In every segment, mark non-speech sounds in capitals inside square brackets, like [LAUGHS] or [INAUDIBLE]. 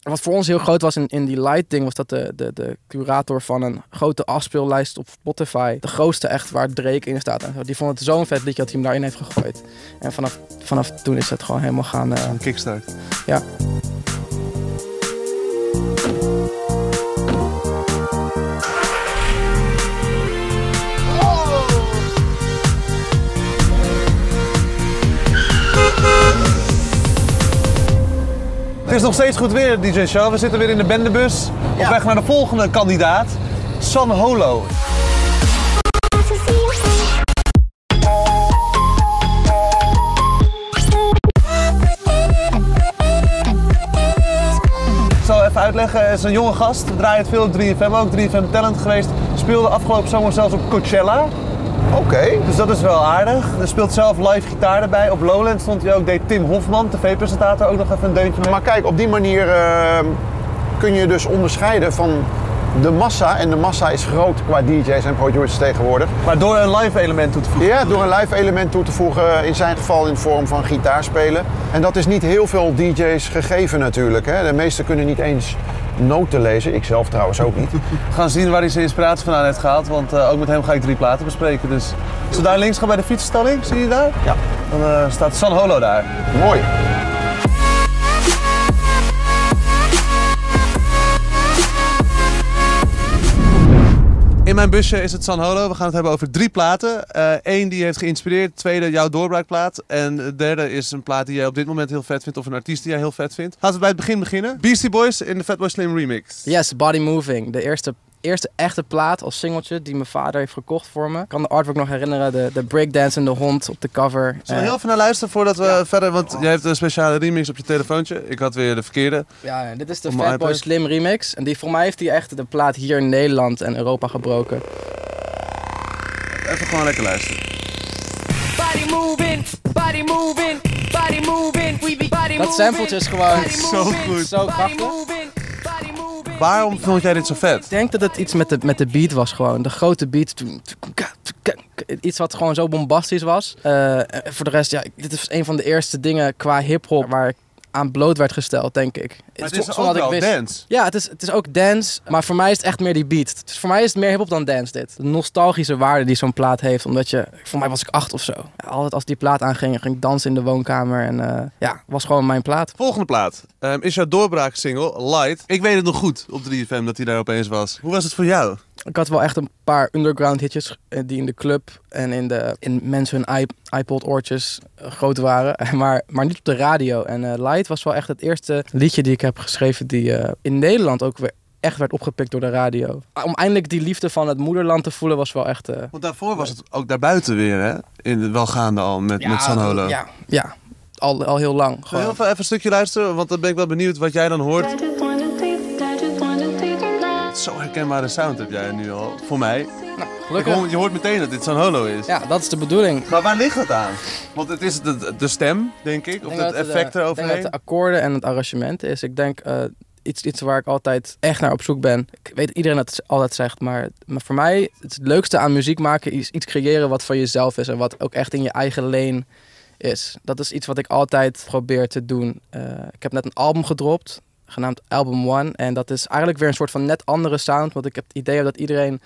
Wat voor ons heel groot was in, in die light ding, was dat de, de, de curator van een grote afspeellijst op Spotify, de grootste echt waar Drake in staat en zo, die vond het zo'n vet liedje dat hij hem daarin heeft gegooid. En vanaf, vanaf toen is het gewoon helemaal gaan. Een kickstart. ja. Is nog steeds goed weer, DJ Show. We zitten weer in de bendebus. Op weg naar de volgende kandidaat, San Holo. Ik zal even uitleggen, het is een jonge gast, draait veel op 3FM, ook 3FM Talent geweest. Speelde afgelopen zomer zelfs op Coachella. Oké. Dus dat is wel aardig. Hij speelt zelf live gitaar erbij. Op Lowland stond hij ook, deed Tim Hofman, tv-presentator, ook nog even een deuntje mee. Maar kijk, op die manier eh, kun je dus onderscheiden van de massa. En de massa is groot qua DJ's en producers tegenwoordig. Maar door een live element toe te voegen. Ja, door een live element toe te voegen, in zijn geval in de vorm van gitaarspelen. En dat is niet heel veel DJ's gegeven natuurlijk. Hè. De meesten kunnen niet eens noten lezen. Ik zelf trouwens ook niet. We gaan zien waar hij zijn inspiratie vandaan heeft gehaald. Want eh, ook met hem ga ik drie platen bespreken. Dus als we daar links gaan bij de fietsstalling, zie je daar? Ja. Dan eh, staat San Holo daar. Mooi. In mijn busje is het San Holo. We gaan het hebben over drie platen. Eén die heeft geïnspireerd. Tweede, jouw doorbraakplaat. En de derde is een plaat die jij op dit moment heel vet vindt. Of een artiest die jij heel vet vindt. Laten we bij het begin beginnen. Beastie Boys in de Fatboy Slim remix. Yes, Body Moving. De eerste, eerste echte plaat als singeltje die mijn vader heeft gekocht voor me. Ik kan de artwork nog herinneren. De, de breakdance en de hond op de cover. Zullen we Eh, heel even naar luisteren voordat we verder... Want jij hebt een speciale remix op je telefoontje. Ik had weer de verkeerde. Ja, dit is de Fatboy. Slim remix. En die, voor mij heeft hij echt de plaat hier in Nederland en Europa gebroken. Even gewoon lekker luisteren. Body moving, body moving, body moving. We be body Dat sampletje is gewoon Zo goed. zo krachtig. Waarom vond jij dit zo vet? Ik denk dat het iets met de, met de beat was gewoon. De grote beat. Iets wat gewoon zo bombastisch was. Eh, voor de rest, ja, dit is een van de eerste dingen qua hip-hop waar ik aan bloot werd gesteld, denk ik. Maar het is ook ik wist- dance. Ja, het is, het is ook dance, maar voor mij is het echt meer die beat. Dus voor mij is het meer hip-hop dan dance dit. De nostalgische waarde die zo'n plaat heeft, omdat je, voor mij was ik acht of zo. Ja, altijd als die plaat aanging, ging ik dansen in de woonkamer en eh, ja, was gewoon mijn plaat. Volgende plaat ehm, is jouw doorbraaksingle Light. Ik weet het nog goed op 3FM dat hij daar opeens was. Hoe was het voor jou? Ik had wel echt een paar underground hitjes eh, die in de club en in, de, in mensen hun iP- iPod oortjes eh, groot waren, [LAUGHS] maar, maar niet op de radio. En eh, Light was wel echt het eerste liedje die ik heb geschreven die eh, in Nederland ook weer echt werd opgepikt door de radio. Om eindelijk die liefde van het moederland te voelen was wel echt... eh, Want daarvoor was het ook daarbuiten weer, hè? In, wel gaande al met, met San Holo. Ja, ja. Al, al heel lang. Gewoon. heel veel even een stukje luisteren? Want dan ben ik wel benieuwd wat jij dan hoort. Zo herkenbare sound heb jij nu al, voor mij. Nou, gelukkig. hoor- je hoort meteen dat dit San Holo is. Ja, dat is de bedoeling. Maar waar ligt het aan? Want het is de, de stem, denk ik. Of denk het dat de- effect Ik denk eroverheen. dat de akkoorden en het arrangement is. Ik denk eh, iets, iets waar ik altijd echt naar op zoek ben. Ik weet dat iedereen dat altijd zegt, maar, maar voor mij het leukste aan muziek maken is iets creëren wat van jezelf is en wat ook echt in je eigen lane is. Dat is iets wat ik altijd probeer te doen. Eh, ik heb net een album gedropt, genaamd Album One. En dat is eigenlijk weer een soort van net andere sound. Want ik heb het idee dat iedereen op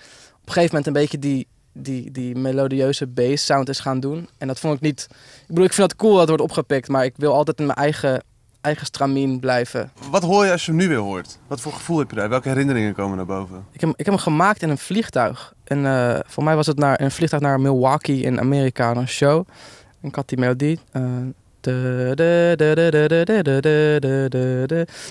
een gegeven moment een beetje die, die, die melodieuze bass sound is gaan doen. En dat vond ik niet... Ik bedoel, ik vind het cool dat het wordt opgepikt. Maar ik wil altijd in mijn eigen, eigen stramien blijven. Wat hoor je als je hem nu weer hoort? Wat voor gevoel heb je daar? Welke herinneringen komen naar boven? Ik heb, ik heb hem gemaakt in een vliegtuig. En eh, voor mij was het naar, een vliegtuig naar Milwaukee in Amerika, naar een show. En ik had die melodie. eh,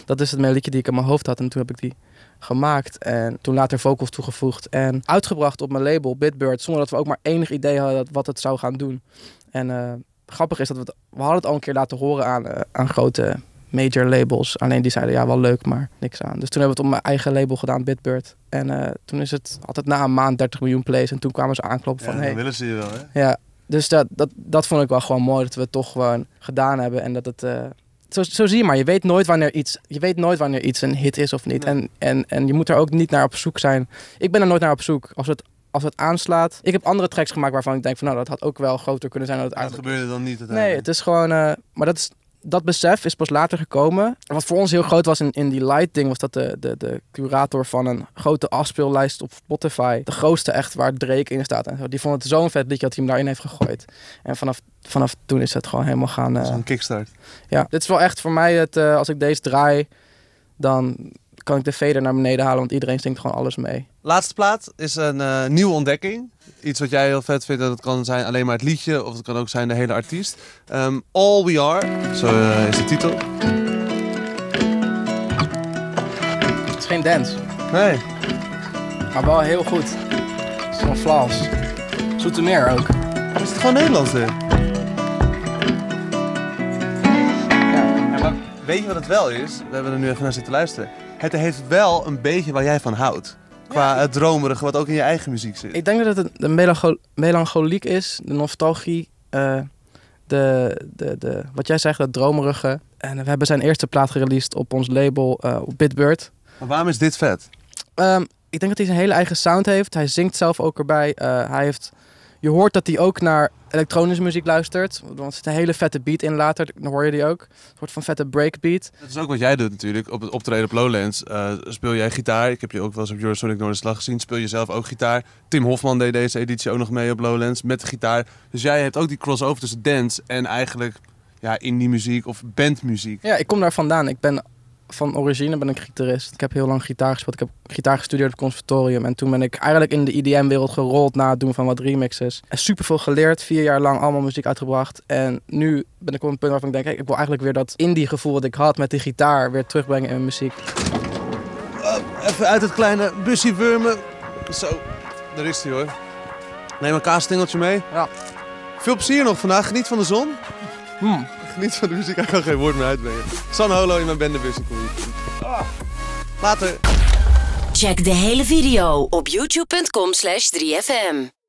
dat is het melodietje die ik in mijn hoofd had en toen heb ik die gemaakt en toen later vocals toegevoegd en uitgebracht op mijn label Bitbird zonder dat we ook maar enig idee hadden wat het zou gaan doen. En eh, grappig is dat we, het, we hadden het al een keer laten horen aan, eh, aan grote major labels. Alleen die zeiden ja, wel leuk, maar niks aan. Dus toen hebben we het op mijn eigen label gedaan, Bitbird. En eh, toen is het altijd na een maand 30 miljoen plays. En toen kwamen ze aankloppen van... hey, willen ze je wel, hè? Ja, dus dat, dat, dat vond ik wel gewoon mooi dat we het toch gewoon gedaan hebben. En dat het. eh, zo, zo zie je maar, je weet nooit wanneer iets, je weet nooit wanneer iets een hit is of niet. Nee. En, en, en je moet er ook niet naar op zoek zijn. Ik ben er nooit naar op zoek. Als het, als het aanslaat. Ik heb andere tracks gemaakt waarvan ik denk van nou, dat had ook wel groter kunnen zijn dan het Dat gebeurde dan niet Nee, het is gewoon. eh, maar dat is, dat besef is pas later gekomen. En wat voor ons heel groot was in, in die light ding, was dat de, de, de curator van een grote afspeellijst op Spotify, de grootste echt waar Drake in staat en zo, die vond het zo'n vet liedje dat hij hem daarin heeft gegooid. En vanaf, vanaf toen is het gewoon helemaal gaan. eh, Zo'n kickstart. ja, dit is wel echt voor mij het, eh, als ik deze draai, dan kan ik de fader naar beneden halen, want iedereen zingt gewoon alles mee. Laatste plaat is een eh, nieuwe ontdekking. Iets wat jij heel vet vindt. Dat kan zijn alleen maar het liedje. Of het kan ook zijn de hele artiest. Ehm, All We Are. Zo eh, is de titel. Het is geen dance, Nee. maar wel heel goed. Het is een flans. Zoetermeer ook. Is het gewoon Nederlands dit? Ja, maar weet je wat het wel is? We hebben er nu even naar zitten luisteren. Het heeft wel een beetje waar jij van houdt. Qua het dromerige wat ook in je eigen muziek zit. Ik denk dat het de melancho- melancholiek is, de nostalgie, eh, de, de, de, wat jij zegt, dat dromerige. En we hebben zijn eerste plaat gereleased op ons label eh, op Bitbird. Maar waarom is dit vet? Ehm, ik denk dat hij zijn hele eigen sound heeft. Hij zingt zelf ook erbij. Eh, hij heeft, je hoort dat hij ook naar elektronische muziek luistert. Want er zit een hele vette beat in later. Dan hoor je die ook. Een soort van vette breakbeat. Dat is ook wat jij doet natuurlijk. Op het optreden op Lowlands eh, speel jij gitaar. Ik heb je ook wel eens op Eurosonic Noorderslag gezien. Speel je zelf ook gitaar. Tim Hofman deed deze editie ook nog mee op Lowlands met de gitaar. Dus jij hebt ook die crossover tussen dance en eigenlijk ja, indie muziek of bandmuziek. Ja, ik kom daar vandaan. Ik ben van origine ben ik gitarist. Ik heb heel lang gitaar gespeeld. Ik heb gitaar gestudeerd op het conservatorium. En toen ben ik eigenlijk in de IDM-wereld gerold na het doen van wat remixes. En superveel geleerd. Vier jaar lang allemaal muziek uitgebracht. En nu ben ik op een punt waarvan ik denk... Hey, ik wil eigenlijk weer dat indie gevoel wat ik had met die gitaar... weer terugbrengen in mijn muziek. Even uit het kleine busje wurmen. Zo, daar is hij hoor. Neem een kaasstingeltje mee. Ja. Veel plezier nog vandaag. Geniet van de zon. Hmm. Geniet van de muziek. Ik kan geen woord meer uitbrengen. San Holo in mijn hier. Ah. Later. Check de hele video op youtube.com slash 3fm.